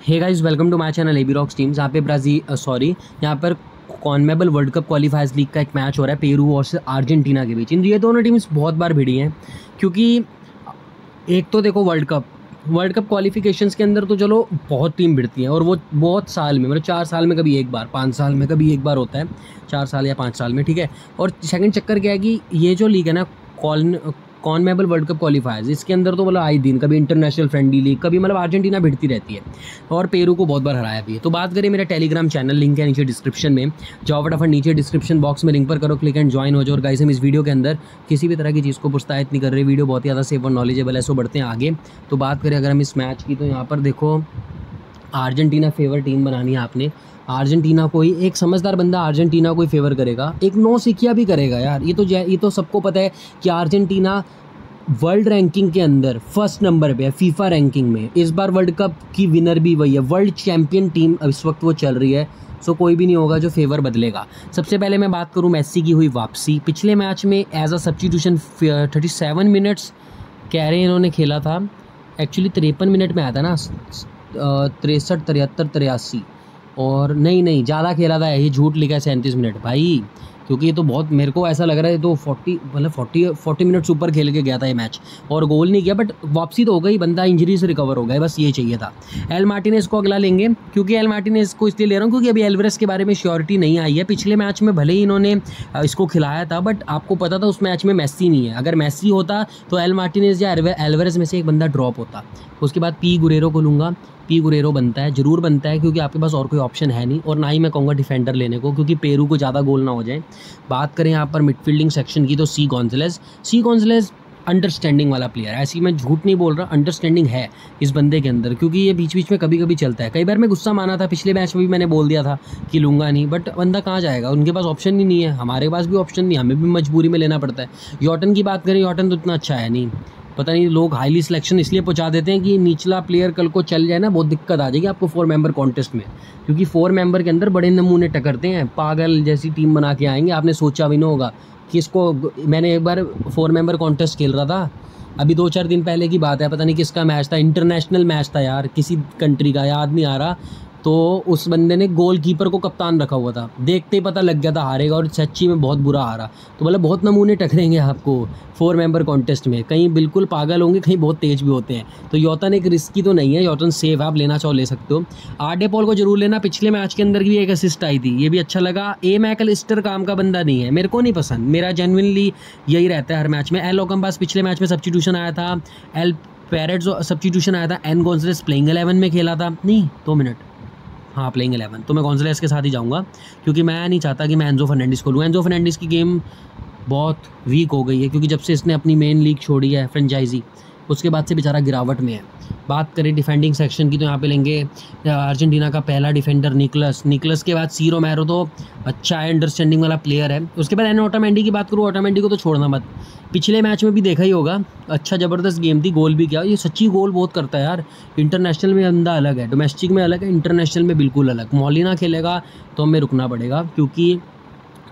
Hey guys welcome to my channel AB rocks teams यहाँ पे Brazil sorry यहाँ पर CONMEBOL world cup qualifiers league का एक मैच हो रहा है पेरू और अर्जेंटीना के बीच। इन ये दोनों टीम्स बहुत बार भिड़ी हैं, क्योंकि एक तो देखो world cup world cup qualifications के अंदर तो चलो बहुत टीम भिड़ती हैं, और वो बहुत साल में मतलब चार साल में कभी एक बार, पाँच साल में कभी एक बार होता है, चार साल या पाँच साल में, ठीक है? और सेकंड चक्कर क्या है कि ये जो लीग है ना, call CONMEBOL world cup qualifiers, इसके अंदर तो मतलब आई दिन, कभी इंटरनेशनल फ्रेंडली लीग कभी मतलब अर्जेंटीना भिड़ती रहती है। और पेरू को बहुत बार हराया भी है। तो बात करें मेरा टेलीग्राम चैनल लिंक है नीचे डिस्क्रिप्शन में। जाओ फटाफट नीचे डिस्क्रिप्शन बॉक्स में लिंक पर करो क्लिक एंड ज्वाइन हो जाओ। और गाइस हम इस वीडियो के अंदर किसी भी तरह की चीज़ को प्रोत्साहित नहीं कर रहे। वीडियो बहुत ही ज़्यादा सेफ़ और नॉलेजेबल है सो बढ़ते हैं आगे। तो बात करें अगर हम इस मैच की तो यहाँ पर देखो अर्जेंटीना फेवर टीम बनानी है आपने। अर्जेंटीना को ही एक समझदार बंदा अर्जेंटीना को ही फेवर करेगा। एक नौ सिकिया भी करेगा यार। ये तो ये तो सबको पता है कि अर्जेंटीना वर्ल्ड रैंकिंग के अंदर फ़र्स्ट नंबर पे है फीफा रैंकिंग में। इस बार वर्ल्ड कप की विनर भी वही है। वर्ल्ड चैंपियन टीम इस वक्त वो चल रही है। सो कोई भी नहीं होगा जो फेवर बदलेगा। सबसे पहले मैं बात करूँ मेस्सी की हुई वापसी। पिछले मैच में as a substitution thirty seven minutes कह रहे इन्होंने खेला था। एक्चुअली तिरपन मिनट में आया था ना। तिरसठ तिहत्तर तिरासी। और नहीं नहीं, ज़्यादा खेला था ये झूठ लिखा है सैंतीस मिनट। भाई क्योंकि ये तो बहुत, मेरे को ऐसा लग रहा है तो फोर्टी मतलब फोर्टी फोर्टी मिनट्स ऊपर खेल के गया था ये मैच और गोल नहीं किया बट वापसी तो हो गई, बंदा इंजरी से रिकवर हो गया, बस ये चाहिए था। एल मार्टिनेस को अगला लेंगे, क्योंकि एल मार्टिनेस को इसलिए ले रहा हूँ क्योंकि अभी एलवरेस के बारे में श्योरिटी नहीं आई है। पिछले मैच में भले ही इन्होंने इसको खिलाया था बट आपको पता था उस मैच में मैसी नहीं है। अगर मैसी होता तो एल मार्टिनेस या एलवरेस में से एक बंदा ड्रॉप होता। उसके बाद पी गुरेरो को लूँगा। पी गुरेरो बनता है, ज़रूर बनता है, क्योंकि आपके पास और कोई ऑप्शन है नहीं। और ना ही मैं कहूँगा डिफेंडर लेने को, क्योंकि पेरू को ज़्यादा गोल ना हो जाए। बात करें यहाँ पर मिडफील्डिंग सेक्शन की तो सी गॉन्जलेस सी गॉन्जलेस अंडरस्टैंडिंग वाला प्लेयर है। ऐसी मैं झूठ नहीं बोल रहा अंडरस्टैंडिंग है इस बंदे के अंदर, क्योंकि ये बीच बीच में कभी कभी चलता है। कई बार मैं गुस्सा माना था, पिछले मैच में भी मैंने बोल दिया था कि लूँगा नहीं बट बंदा कहाँ जाएगा? उनके पास ऑप्शन ही नहीं है, हमारे पास भी ऑप्शन नहीं, हमें भी मजबूरी में लेना पड़ता है। यॉटन की बात करें यॉटन तो इतना अच्छा है नहीं। पता नहीं, लोग हाईली सिलेक्शन इसलिए पहुँचा देते हैं कि निचला प्लेयर कल को चल जाए ना, बहुत दिक्कत आ जाएगी आपको फोर मेंबर कॉन्टेस्ट में। क्योंकि फोर मेंबर के अंदर बड़े नमूने टकरते हैं, पागल जैसी टीम बना के आएँगे। आपने सोचा भी नहीं होगा कि इसको, मैंने एक बार फोर मेंबर कॉन्टेस्ट खेल रहा था। अभी दो चार दिन पहले की बात है, पता नहीं किसका मैच था इंटरनेशनल मैच था यार, किसी कंट्री का, याद नहीं आ रहा। तो उस बंदे ने गोल कीपर को कप्तान रखा हुआ था। देखते ही पता लग गया था हारेगा और सच्ची में बहुत बुरा हारा। तो मतलब बहुत नमूने टकरेंगे आपको फोर मेंबर कॉन्टेस्ट में। कहीं बिल्कुल पागल होंगे, कहीं बहुत तेज भी होते हैं। तो योतन एक रिस्की तो नहीं है, योतन सेफ़ आप लेना चाहो ले सकते हो। आरडे पॉल को ज़रूर लेना, पिछले मैच के अंदर भी एक असिस्ट आई थी। ये भी अच्छा लगा। ए मैकल स्टर काम का बंदा नहीं है, मेरे को नहीं पसंद। मेरा जेनविनली यही रहता है हर मैच में। एल ओकम पिछले मैच में सब्सिट्यूशन आया था। एल पैरेट सब्सिट्यूशन आया था। एन गोन्सलेस प्लेइंग एलेवन में खेला था। नहीं, दो मिनट हाँ प्लेइंग एलेवन तो मैं गॉन्जलेस के साथ ही जाऊँगा, क्योंकि मैं नहीं चाहता कि मैं एनजो फर्नैंडिस को लूँ। एनजो फर्नैंडिस की गेम बहुत वीक हो गई है, क्योंकि जब से इसने अपनी मेन लीग छोड़ी है फ्रेंचाइजी उसके बाद से बेचारा गिरावट में है। बात करें डिफेंडिंग सेक्शन की तो यहाँ पे लेंगे अर्जेंटीना का पहला डिफेंडर निकलस। निकलस के बाद सीरो मैरो तो अच्छा है अंडरस्टैंडिंग वाला प्लेयर है। उसके बाद एन ऑटोमेंडी की बात करूँ ऑटोमेंडी को तो छोड़ना मत। पिछले मैच में भी देखा ही होगा अच्छा ज़बरदस्त गेम थी गोल भी किया। ये सच्ची गोल बहुत करता है यार। इंटरनेशनल में अंदा अलग है डोमेस्टिक में अलग है इंटरनेशनल में बिल्कुल अलग। मौलिना खेलेगा तो हमें रुकना पड़ेगा, क्योंकि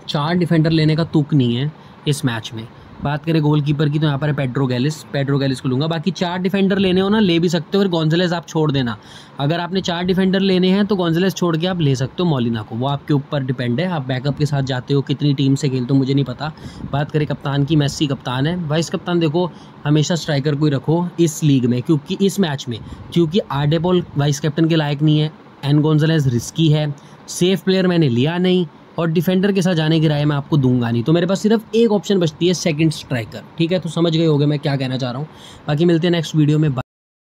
चार डिफेंडर लेने का तुक नहीं है इस मैच में। बात करें गोलकीपर की तो यहाँ पर है पेड्रो गैलिस पेड्रो गैलिस को लूँगा। बाकी चार डिफेंडर लेने हो ना, ले भी सकते हो। और गॉन्जलेस आप छोड़ देना, अगर आपने चार डिफेंडर लेने हैं तो गॉन्जलेस छोड़ के आप ले सकते हो मौलिना को। वो आपके ऊपर डिपेंड है। आप बैकअप के साथ जाते हो, कितनी टीम से खेलते हो, मुझे नहीं पता। बात करें कप्तान की मैसी कप्तान है। वाइस कप्तान देखो, हमेशा स्ट्राइकर को ही रखो इस लीग में, क्योंकि इस मैच में, क्योंकि आर्डेपोल वाइस कैप्टन के लायक नहीं है एन गोन्जलेस रिस्की है। सेफ़ प्लेयर मैंने लिया नहीं। और डिफेंडर के साथ जाने की राय मैं आपको दूँगा नहीं। तो मेरे पास सिर्फ़ एक ऑप्शन बचती है सेकंड स्ट्राइकर ठीक है? तो समझ गए होगे मैं क्या कहना चाह रहा हूँ। बाकी मिलते हैं नेक्स्ट वीडियो में।